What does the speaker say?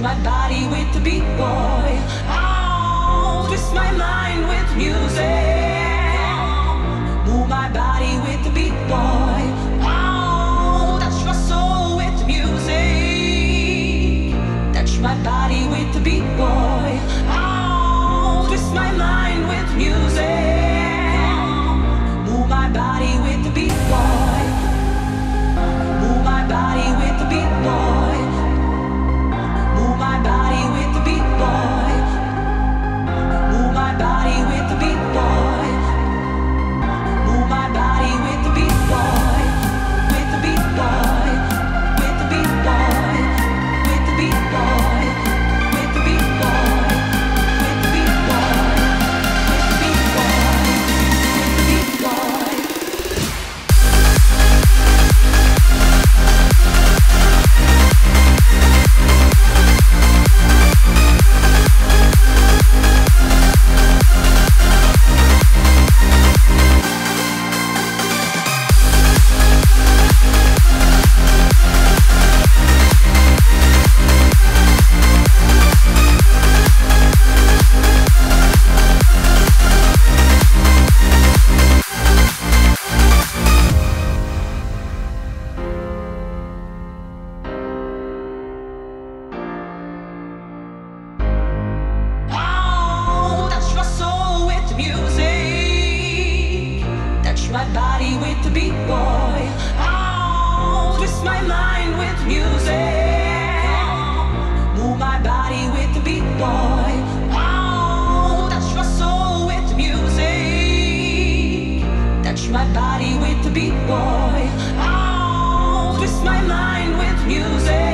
my body with the beat boy. I'll twist my mind with music. my body with the beat, boy. I'll twist my mind with music.